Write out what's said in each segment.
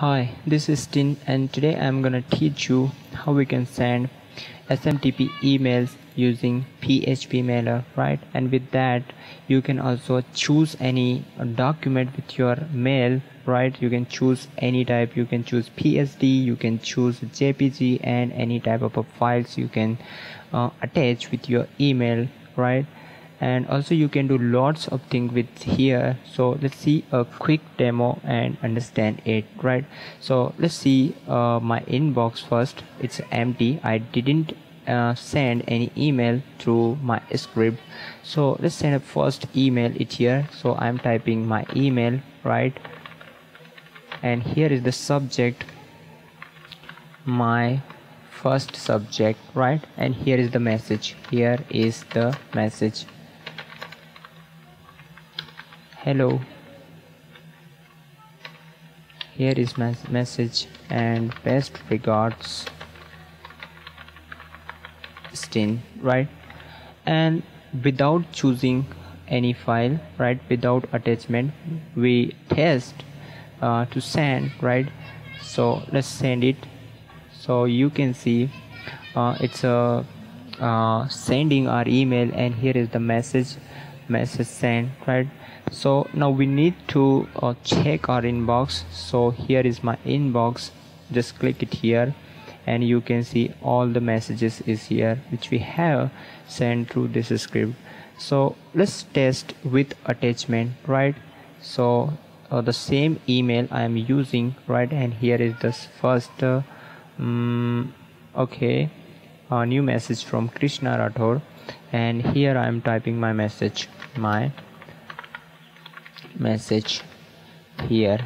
Hi, this is Tin and today I'm gonna teach you how we can send SMTP emails using PHP mailer right? And with that you can also choose any document with your mail right? You can choose any type. You can choose PSD you can choose JPG and any type of files you can uh, attach with your email right and also you can do lots of things with here. So let's see a quick demo and understand it right? So let's see uh, my inbox first. It's empty. I didn't uh, send any email through my script. So let's send a first email it here. So I'm typing my email right? And here is the subject my first subject right? And here is the message. Here is the message hello. Here is my message and best regards Stin right? And without choosing any file right without attachment we test uh, to send right? So let's send it. So you can see uh, it's a uh, sending our email and here is the message message sent right so now we need to uh, check our inbox. So here is my inbox. Just click it here. And you can see all the messages is here which we have sent through this script. So let's test with attachment right? So uh, the same email I am using right? And here is this first uh, um, okay a new message from Krishna Rathore. And here I am typing my message my message here.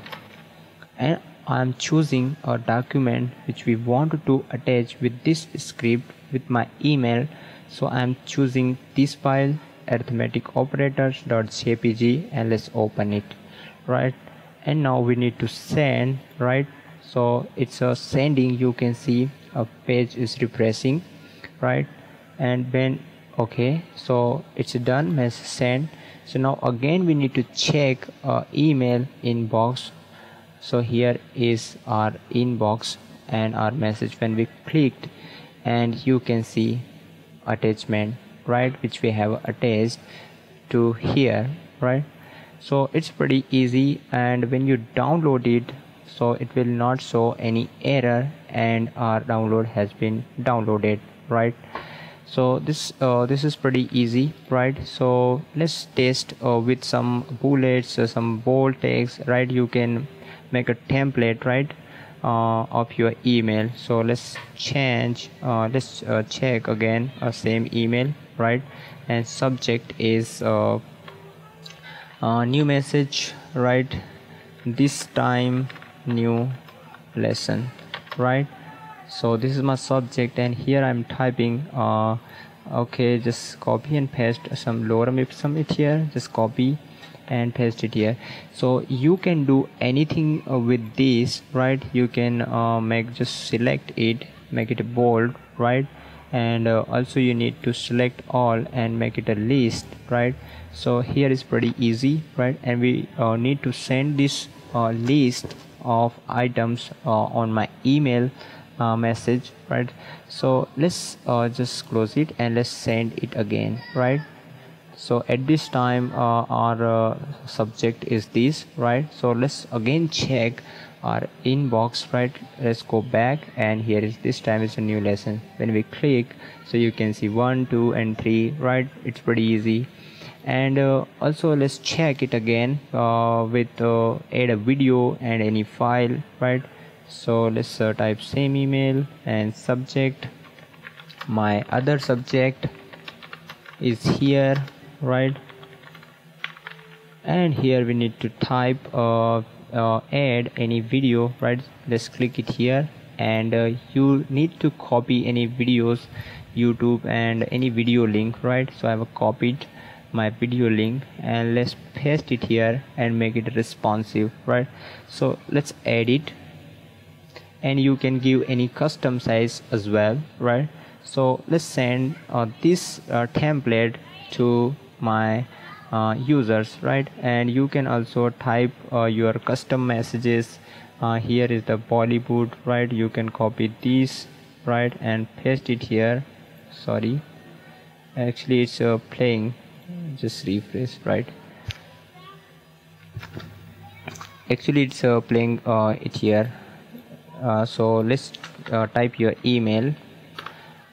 And I'm choosing a document which we want to attach with this script with my email. So I'm choosing this file arithmetic operators.jpg and let's open it. Right? And now we need to send right? So it's a sending. You can see a page is refreshing right? And when okay. So it's done. Message sent so now again we need to check our email inbox. So here is our inbox and our message when we clicked. And you can see attachment right which we have attached to here right? So it's pretty easy. And when you download it so it will not show any error and our download has been downloaded right so this uh, this is pretty easy right? So let's test uh, with some bullets uh, some bold text right? You can make a template right uh, of your email. So let's change uh, let's uh, check again same email right? And subject is new message right? This time new lesson right so this is my subject and here i'm typing uh, okay just copy and paste some lorem ipsum it here. Just copy and paste it here. So you can do anything uh, with this right? You can uh, make just select it make it bold right? And uh, also you need to select all and make it a list right? So here is pretty easy right? And we uh, need to send this uh, list of items uh, on my email uh, message right? So let's uh, just close it and let's send it again right? So at this time uh, our uh, subject is this right? So let's again check our inbox right? Let's go back and here is this time is a new lesson. When we click so you can see one two and three right? It's pretty easy. And uh, also let's check it again uh, with uh, add a video and any file right so let's uh, type same email and subject. My other subject is here right? And here we need to type uh, uh, add any video right? Let's click it here. And uh, you need to copy any videos youtube and any video link right? So i have copied my video link and let's paste it here and make it responsive right? So let's add it and you can give any custom size as well right? So let's send uh, this uh, template to my uh, users right? And you can also type uh, your custom messages. Uh, here is the bollywood right? You can copy this right? And paste it here. Sorry. Actually it's uh, playing. Just refresh right? Actually it's playing it here uh, so let's uh, type your email.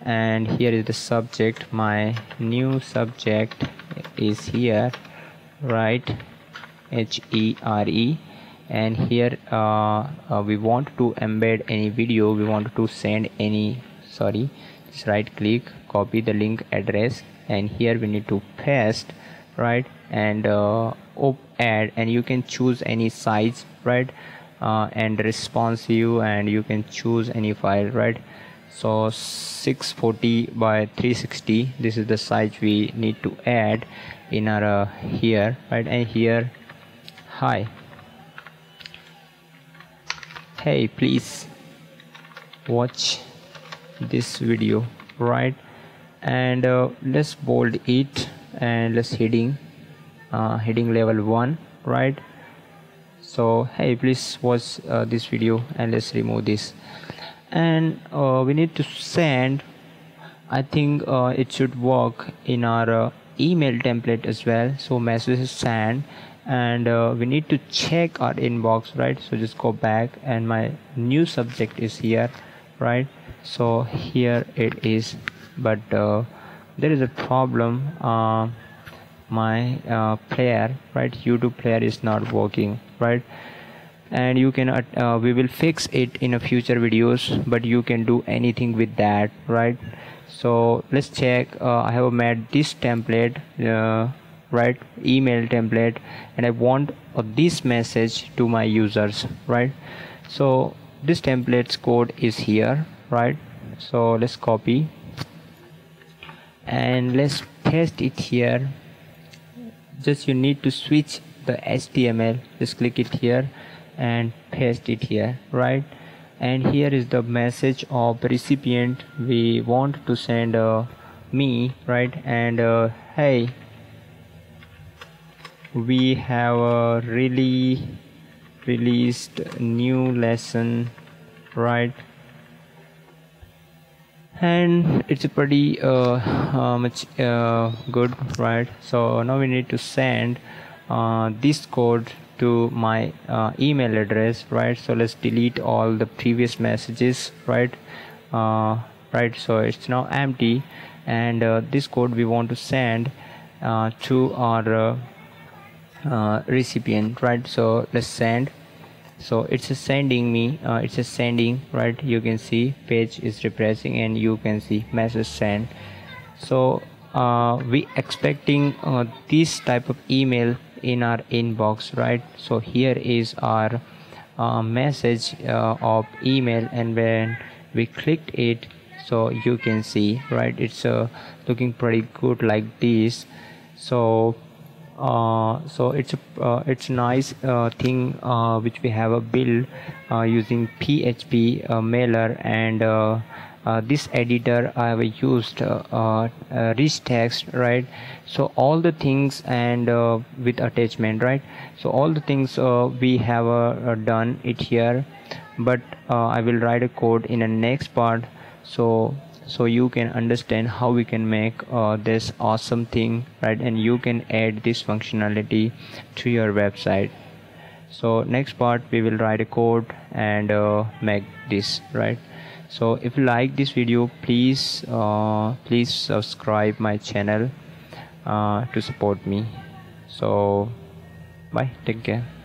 And here is the subject. My new subject is here. Right h e r e. And here uh, uh, we want to embed any video. We want to send any sorry just right click copy the link address. And here we need to paste right? And uh, add. And you can choose any size right uh, and responsive and you can choose any file right? So 640 by 360 this is the size we need to add in our uh, here right? And here hi. Hey please watch this video right? And uh, let's bold it and let's heading uh, heading level 1 right so hey please watch uh, this video and let's remove this. And uh, we need to send I think uh, it should work in our uh, email template as well. So message is sent and uh, we need to check our inbox right? So just go back and my new subject is here right? So here it is. But uh, there is a problem my uh, player right? Youtube player is not working right? And you can uh, we will fix it in a future videos but you can do anything with that right? So let's check uh, i have made this template right? Email template and I want uh, this message to my users right? So this templates code is here right? So let's copy. And let's paste it here just you need to switch the HTML just click it here and paste it here right? And here is the message of recipient. We want to send uh, me right? And uh, hey we have a really released new lesson right and it's pretty uh, uh, much uh, good right so now we need to send uh, this code to my uh, email address right? So let's delete all the previous messages right? Uh, right so it's now empty. And this code we want to send to our uh, recipient right? So let's send so it's sending me uh, it's a sending right? You can see page is refreshing and you can see message sent so uh, we expecting uh, this type of email in our inbox right? So here is our uh, message uh, of email and when we clicked it so you can see right? It's uh, looking pretty good like this. So so it's a uh, it's nice uh, thing uh, which we have a build uh, using PHP uh, mailer and uh, this editor I have used uh rich text right? So all the things and with attachment right? So all the things we have done it here but I will write a code in the next part. So so you can understand how we can make uh, this awesome thing right? And you can add this functionality to your website. So next part we will write a code and uh, make this right? So if you like this video please uh, please subscribe my channel uh, to support me. So bye. Take care